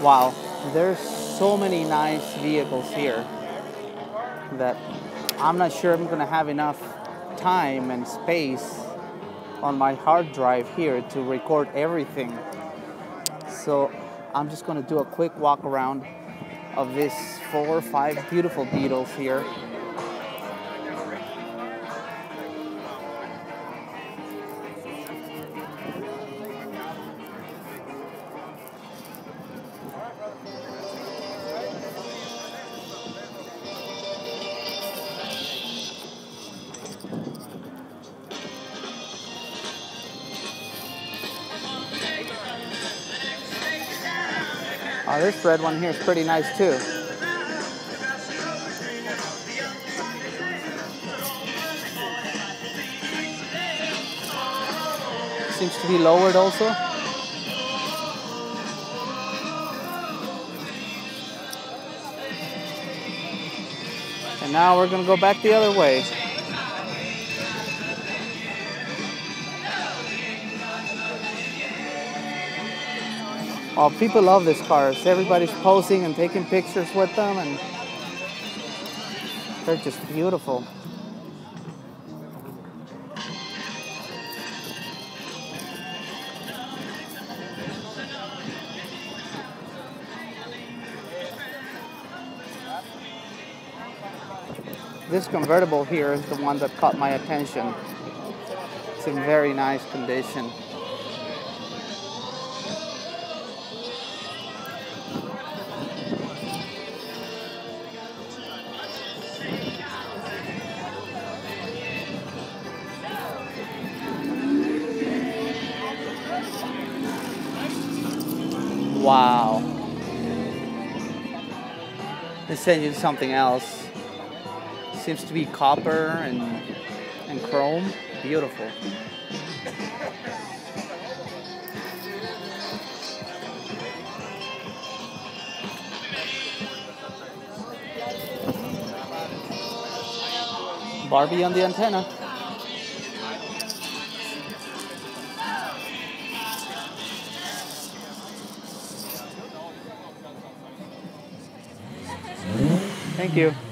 Wow, there's so many nice vehicles here that I'm not sure I'm gonna have enough time and space on my hard drive here to record everything. So I'm just gonna do a quick walk around of these four or five beautiful Beetles here. Oh, this red one here is pretty nice too. Seems to be lowered also. And now we're gonna go back the other way. Oh, people love these cars. Everybody's posing and taking pictures with them, and they're just beautiful. This convertible here is the one that caught my attention. It's in very nice condition. Wow. This engine something else. Seems to be copper and and chrome. Beautiful. Barbie on the antenna. Thank you.